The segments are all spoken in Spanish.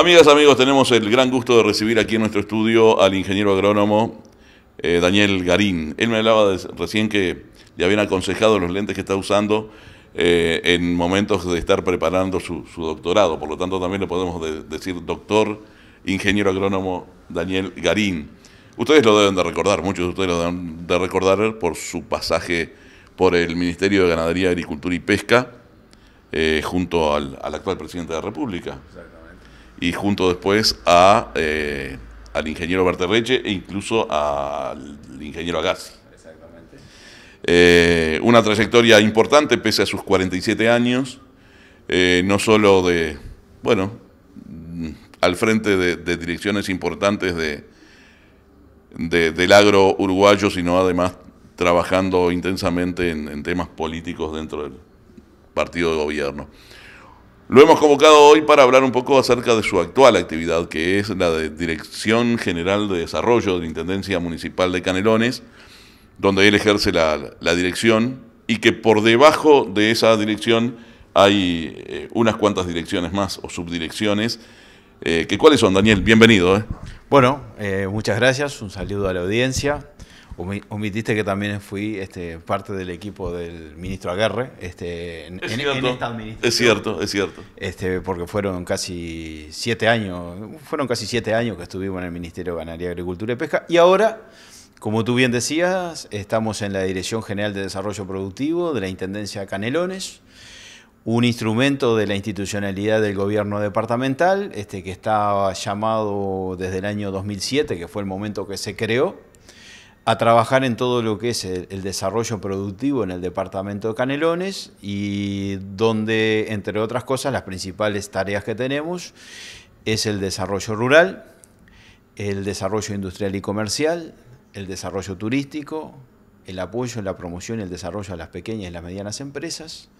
Amigas, amigos, tenemos el gran gusto de recibir aquí en nuestro estudio al ingeniero agrónomo eh, Daniel Garín. Él me hablaba recién que le habían aconsejado los lentes que está usando eh, en momentos de estar preparando su, doctorado. Por lo tanto, también le podemos decir doctor, ingeniero agrónomo Daniel Garín. Ustedes lo deben de recordar, muchos de ustedes lo deben de recordar por su pasaje por el Ministerio de Ganadería, Agricultura y Pesca, eh, junto al, actual presidente de la República. Y junto después a, eh, al ingeniero Berterreche e incluso al ingeniero Agassi. Eh, una trayectoria importante pese a sus 47 años, eh, no solo de, bueno, al frente de, direcciones importantes de, del agro uruguayo, sino además trabajando intensamente en, temas políticos dentro del partido de gobierno. Lo hemos convocado hoy para hablar un poco acerca de su actual actividad, que es la de Dirección General de Desarrollo de la Intendencia Municipal de Canelones, donde él ejerce la, dirección y que por debajo de esa dirección hay eh, unas cuantas direcciones más o subdirecciones. Eh, ¿Cuáles son, Daniel? Bienvenido. ¿eh? Bueno, muchas gracias, un saludo a la audiencia. Omitiste que también fui este, parte del equipo del ministro Aguerre este, en, es cierto, esta administración. Es cierto, es cierto. Este, porque fueron casi siete años, fueron casi siete años que estuvimos en el Ministerio de Ganadería, Agricultura y Pesca. Y ahora como tú bien decías, estamos en la Dirección General de Desarrollo Productivo de la Intendencia Canelones, un instrumento de la institucionalidad del gobierno departamental, este, que está llamado desde el año 2007, que fue el momento que se creó, a trabajar en todo lo que es el, desarrollo productivo en el departamento de Canelones y donde, entre otras cosas, las principales tareas que tenemos es el desarrollo rural, el desarrollo industrial y comercial, el desarrollo turístico, el apoyo, la promoción y el desarrollo a las pequeñas y las medianas empresas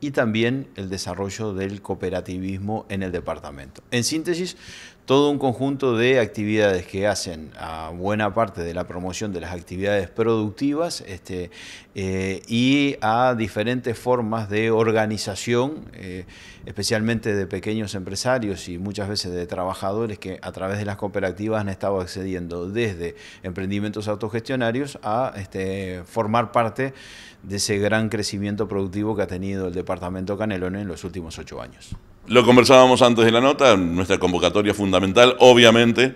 y también el desarrollo del cooperativismo en el departamento. En síntesis, todo un conjunto de actividades que hacen a buena parte de la promoción de las actividades productivas este, eh, y a diferentes formas de organización, eh, especialmente de pequeños empresarios y muchas veces de trabajadores que a través de las cooperativas han estado accediendo desde emprendimientos autogestionarios a este, formar parte de ese gran crecimiento productivo que ha tenido el departamento Canelón en los últimos ocho años. Lo conversábamos antes de la nota, nuestra convocatoria fundamental, obviamente,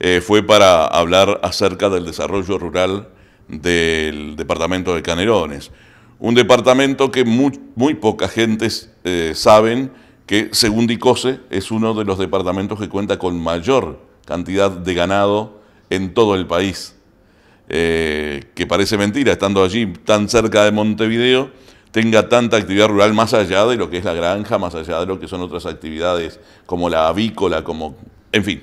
eh, fue para hablar acerca del desarrollo rural del departamento de Canelones. Un departamento que muy, muy poca gente eh, saben que, según DICOSE, es uno de los departamentos que cuenta con mayor cantidad de ganado en todo el país. Eh, que parece mentira, estando allí tan cerca de Montevideo, tenga tanta actividad rural más allá de lo que es la granja, más allá de lo que son otras actividades como la avícola, como, en fin,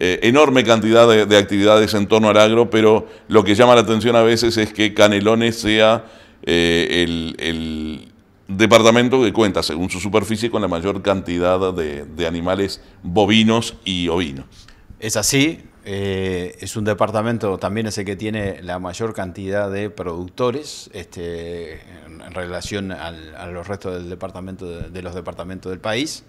eh, enorme cantidad de, actividades en torno al agro, pero lo que llama la atención a veces es que Canelones sea eh, el, departamento que cuenta, según su superficie, con la mayor cantidad de, de animales bovinos y ovinos. Es así, eh, es un departamento, también es el que tiene la mayor cantidad de productores este, en relación a los restos del departamento de los departamentos del país.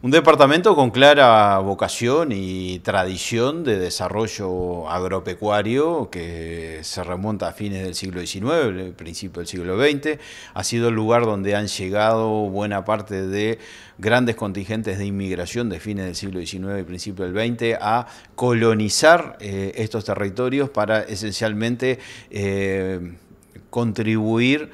Un departamento con clara vocación y tradición de desarrollo agropecuario que se remonta a fines del siglo XIX, principio del siglo XX. Ha sido el lugar donde han llegado buena parte de grandes contingentes de inmigración de fines del siglo XIX y principio del XX a colonizar eh, estos territorios para esencialmente eh, contribuir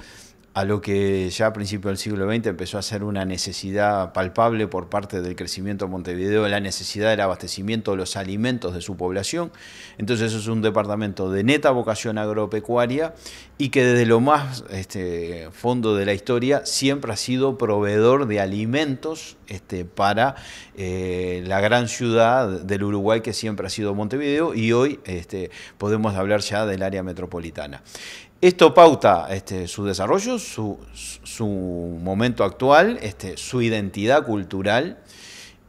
a lo que ya a principios del siglo XX empezó a ser una necesidad palpable por parte del crecimiento de Montevideo, la necesidad del abastecimiento de los alimentos de su población. Entonces es un departamento de neta vocación agropecuaria y que desde lo más este, fondo de la historia siempre ha sido proveedor de alimentos este, para eh, la gran ciudad del Uruguay que siempre ha sido Montevideo y hoy este, podemos hablar ya del área metropolitana. Esto pauta este, su desarrollo, su, momento actual, este, su identidad cultural,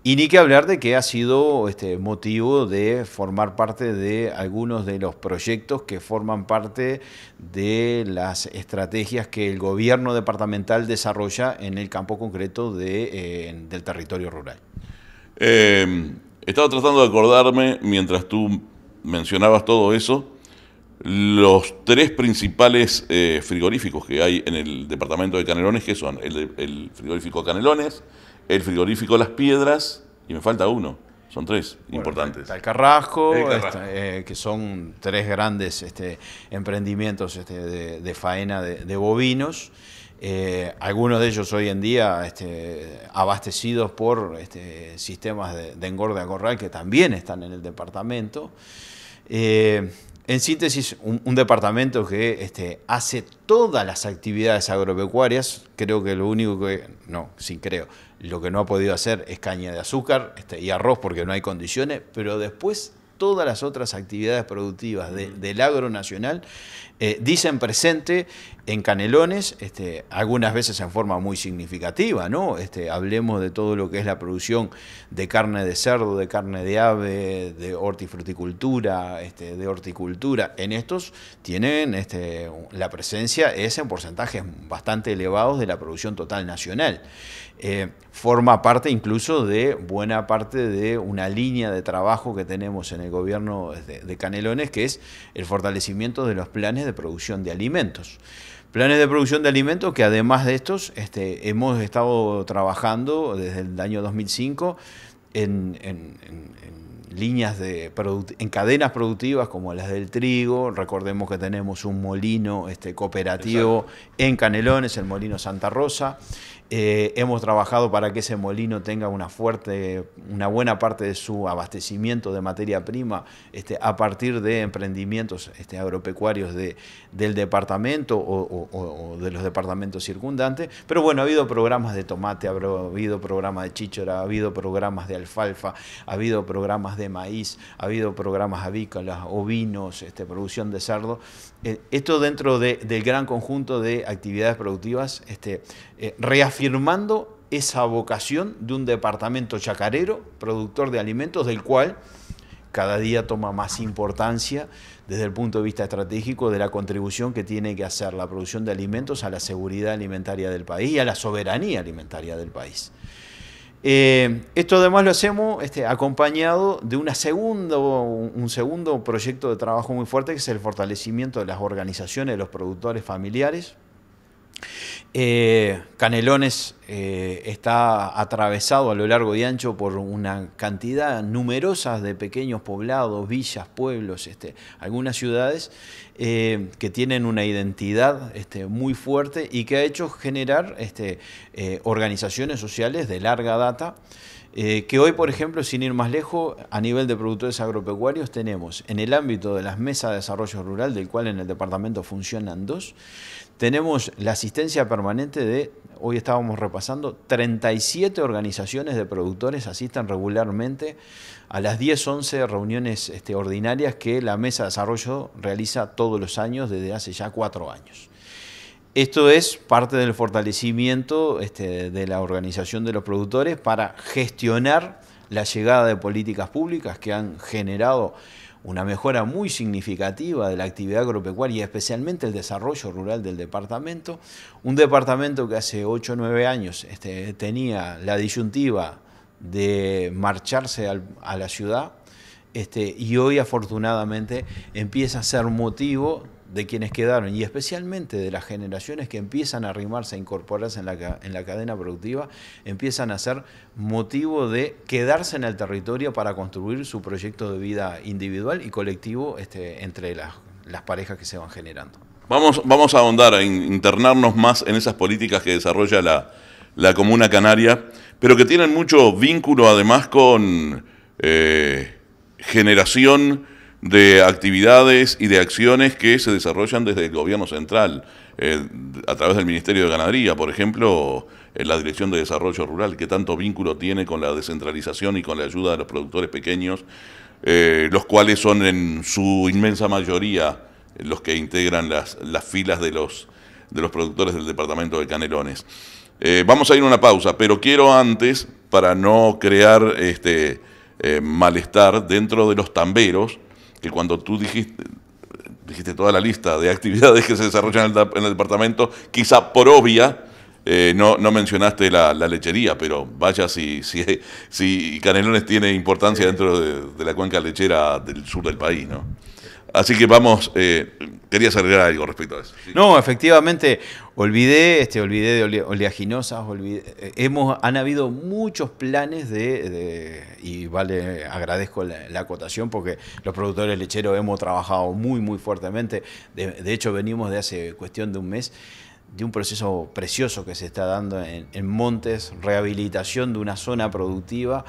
y ni que hablar de que ha sido este, motivo de formar parte de algunos de los proyectos que forman parte de las estrategias que el gobierno departamental desarrolla en el campo concreto eh, del territorio rural. Eh, estaba tratando de acordarme, mientras tú mencionabas todo eso, los tres principales eh, frigoríficos que hay en el departamento de Canelones, que son el, frigorífico Canelones, el frigorífico Las Piedras, y me falta uno. Son tres importantes. el Carrasco, este, eh, que son tres grandes este, emprendimientos este, de, faena de, bovinos. Eh, algunos de ellos hoy en día este, abastecidos por este, sistemas de, de engorde a corral que también están en el departamento. Eh, en síntesis, un, departamento que este, hace todas las actividades agropecuarias, creo que lo único que, no, sin creo, lo que no ha podido hacer es caña de azúcar este, y arroz porque no hay condiciones, pero después todas las otras actividades productivas del agro nacional eh, dicen presente en Canelones, este, algunas veces en forma muy significativa, ¿no? Este, hablemos de todo lo que es la producción de carne de cerdo, de carne de ave, de hortifruticultura, este, de horticultura. En estos tienen la presencia es en porcentajes bastante elevados de la producción total nacional. Eh, forma parte incluso de buena parte de una línea de trabajo que tenemos en gobierno de Canelones, que es el fortalecimiento de los planes de producción de alimentos. Planes de producción de alimentos que además de estos este, hemos estado trabajando desde el año 2005 en, líneas de en cadenas productivas como las del trigo. Recordemos que tenemos un molino este, cooperativo en Canelones, el molino Santa Rosa. Eh, hemos trabajado para que ese molino tenga una fuerte, una buena parte de su abastecimiento de materia prima este, a partir de emprendimientos este, agropecuarios de, del departamento o, de los departamentos circundantes. Pero bueno, ha habido programas de tomate, ha habido programas de chíchora, ha habido programas de alfalfa, ha habido programas de maíz, ha habido programas avícolas, ovinos, este, producción de cerdo. Eh, esto dentro del gran conjunto de actividades productivas este, eh, reafirmando esa vocación de un departamento chacarero, productor de alimentos, del cual cada día toma más importancia desde el punto de vista estratégico de la contribución que tiene que hacer la producción de alimentos a la seguridad alimentaria del país y a la soberanía alimentaria del país. Eh, esto además lo hacemos este, acompañado de un segundo proyecto de trabajo muy fuerte, que es el fortalecimiento de las organizaciones de los productores familiares, eh, Canelones eh, está atravesado a lo largo y ancho por una cantidad numerosa de pequeños poblados, villas, pueblos, este, algunas ciudades eh, que tienen una identidad este, muy fuerte y que ha hecho generar este, organizaciones sociales de larga data. Que hoy, por ejemplo, sin ir más lejos, a nivel de productores agropecuarios tenemos en el ámbito de las mesas de desarrollo rural, del cual en el departamento funcionan dos, tenemos la asistencia permanente de, hoy estábamos repasando, 37 organizaciones de productores asisten regularmente a las 10, 11 reuniones este, ordinarias que la Mesa de Desarrollo realiza todos los años desde hace ya cuatro años. Esto es parte del fortalecimiento este, de la organización de los productores para gestionar la llegada de políticas públicas que han generado una mejora muy significativa de la actividad agropecuaria y especialmente el desarrollo rural del departamento. Un departamento que hace 8 o 9 años este, tenía la disyuntiva de marcharse a la ciudad este, y hoy afortunadamente empieza a ser motivo de quienes quedaron y especialmente de las generaciones que empiezan a arrimarse, a incorporarse en la, en la cadena productiva, empiezan a ser motivo de quedarse en el territorio para construir su proyecto de vida individual y colectivo este, entre las, las parejas que se van generando. Vamos, vamos a ahondar, a internarnos más en esas políticas que desarrolla la, la Comuna Canaria, pero que tienen mucho vínculo además con eh, generación de actividades y de acciones que se desarrollan desde el gobierno central, eh, a través del Ministerio de Ganadería, por ejemplo, en la Dirección de Desarrollo Rural, que tanto vínculo tiene con la descentralización y con la ayuda de los productores pequeños, eh, los cuales son en su inmensa mayoría los que integran las, las filas de los, de los productores del departamento de Canelones. Eh, vamos a ir a una pausa, pero quiero antes, para no crear este malestar dentro de los tamberos, que cuando tú dijiste, dijiste toda la lista de actividades que se desarrollan en el, departamento, quizá por obvia, eh, no, no mencionaste la, lechería, pero vaya si, si, si Canelones tiene importancia dentro de, la cuenca lechera del sur del país, ¿no? Así que vamos, eh, querías agregar algo respecto a eso. No, efectivamente, olvidé, este, olvidé de oleaginosas, eh, hemos, han habido muchos planes de, y vale, agradezco la, acotación porque los productores lecheros hemos trabajado muy, muy fuertemente. De, hecho, venimos de hace cuestión de un mes de un proceso precioso que se está dando en, en Montes, rehabilitación de una zona productiva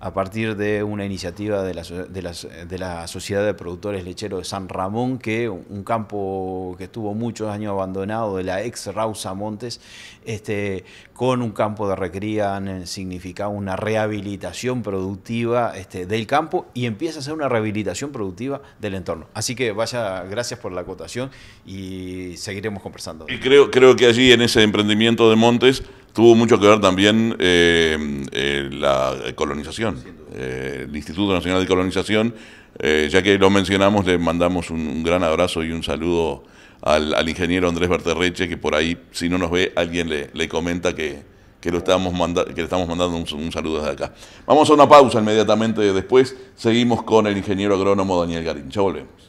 a partir de una iniciativa de la, de, la, Sociedad de Productores Lecheros de San Ramón, que un campo que estuvo muchos años abandonado, de la ex Rausa Montes, este, con un campo de recría significaba una rehabilitación productiva este, del campo y empieza a ser una rehabilitación productiva del entorno. Así que vaya, gracias por la acotación y seguiremos conversando. Y creo, creo que allí en ese emprendimiento de Montes tuvo mucho que ver también eh, eh, la colonización, eh, el Instituto Nacional de Colonización, ya que lo mencionamos, le mandamos un, gran abrazo y un saludo al, ingeniero Andrés Berterreche, que por ahí, si no nos ve, alguien le, comenta que, lo estamos que le estamos mandando un, saludo desde acá. Vamos a una pausa inmediatamente después, seguimos con el ingeniero agrónomo Daniel Garín. Ya volvemos.